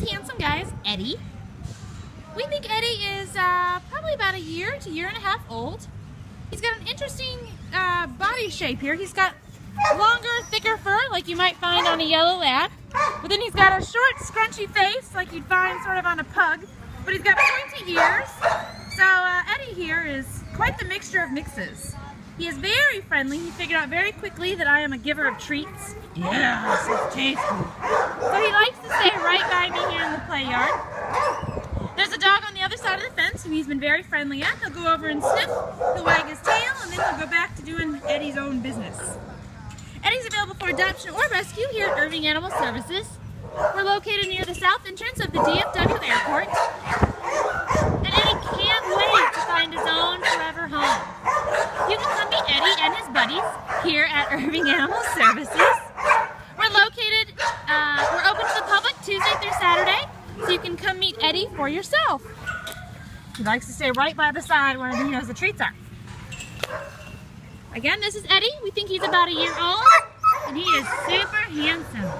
handsome guy is Eddie. We think Eddie is uh, probably about a year to year and a half old. He's got an interesting uh, body shape here. He's got longer, thicker fur like you might find on a yellow lab. But then he's got a short, scrunchy face like you'd find sort of on a pug. But he's got pointy ears. So uh, Eddie here is quite the mixture of mixes. He is very friendly. He figured out very quickly that I am a giver of treats. Yes, it's tasty. So he likes to stay right by me here in the play yard. There's a dog on the other side of the fence who he's been very friendly at. He'll go over and sniff, he'll wag his tail, and then he'll go back to doing Eddie's own business. Eddie's available for adoption or rescue here at Irving Animal Services. We're located near the south entrance of the DFW airport. And Eddie can't wait to find his own forever home. You can come meet Eddie and his buddies here at Irving Animal Services. We're located, uh, we're open to the Saturday, so you can come meet Eddie for yourself. He likes to stay right by the side where he knows the treats are. Again, this is Eddie. We think he's about a year old, and he is super handsome.